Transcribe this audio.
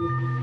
you